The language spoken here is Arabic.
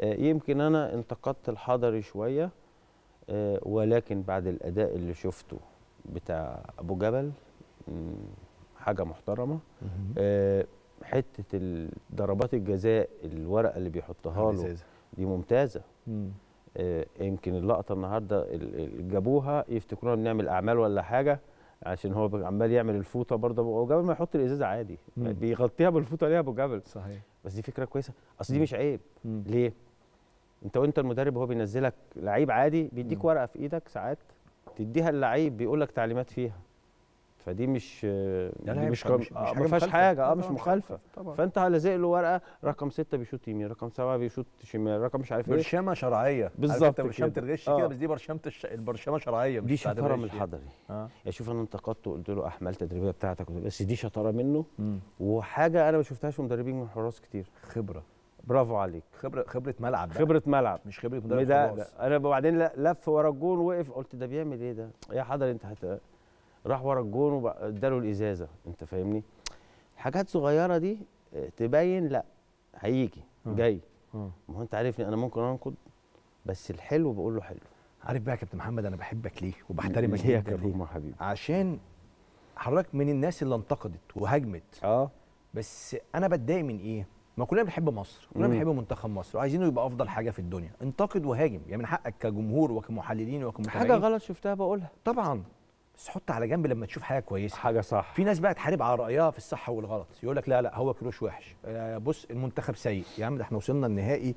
آه، يمكن أنا انتقدت الحضري شوية آه، ولكن بعد الأداء اللي شفته بتاع أبو جبل حاجة محترمة. آه، حتة ضربات الجزاء الورقة اللي بيحطها له. دي ممتازة. مم. يمكن اللقطة النهارده ال- ال- جابوها يفتكرونا بنعمل أعمال ولا حاجة عشان هو عمال يعمل الفوطة برضه. أبو جبل ما يحط الإزازة عادي. مم. بيغطيها بالفوطة ليه أبو جبل؟ صحيح. بس دي فكرة كويسة. أصل دي مش عيب. مم. ليه؟ انت وانت المدرب وهو بينزلك لعيب عادي بيديك. ورقة في إيدك ساعات تديها اللعيب بيقول لك تعليمات فيها فدي مش لا، دي مش مش- آه، ما فيهاش. حاجة آه مش مخالفة طبعا فانت لازق له ورقة رقم ستة بيشوط يمين رقم سبعة بيشوط شمال رقم مش عارف إيه برشامة شرعية بالظبط برشامة. الغش آه. كده بس دي برشامة الش... البرشامه شرعية مش دي شطارة من يعني. الحضري آه يعني شوف أنا انتقدته قلت له أحمال تدريبية بتاعتك بس دي شطارة منه مم. وحاجة أنا ما شفتهاش في مدربين من حراس كتير خبرة برافو عليك. خبره خبرة ملعب بقى. خبرة ملعب. مش خبرة مدرب ده خلاص. أنا وبعدين ل- لف ورا الجون وقف. قلت ده بيعمل إيه ده؟ يا حضر أنت هت... راح ورا الجون واداله الإزازة. أنت فاهمني؟ حاجات صغيرة دي آه، تبين لا هيجي. جاي. ما هو أنت عارفني أنا ممكن أنقد بس الحلو بقول له حلو. عارف بقى يا كابتن محمد أنا بحبك ليه؟ وبحترمك ليه يا كابتن حبيبي عشان حضرتك من الناس اللي انتقدت وهاجمت. آه. بس أنا بتضايق من إيه؟ ما كلنا بنحب مصر كلنا. بنحب منتخب مصر وعايزينه يبقى أفضل حاجة في الدنيا. انتقد وهاجم يعني من حقك كجمهور وكمحللين وكمتابعين. حاجة غلط شفتها بقولها. طبعا. بس حط على جنب لما تشوف حاجة كويسة. حاجة صح. في ناس بقى تحارب على رأيها في الصح والغلط. يقول لك لا لا هو كروش وحش. آه، بص المنتخب سيء. يا عم ده إحنا وصلنا النهائي.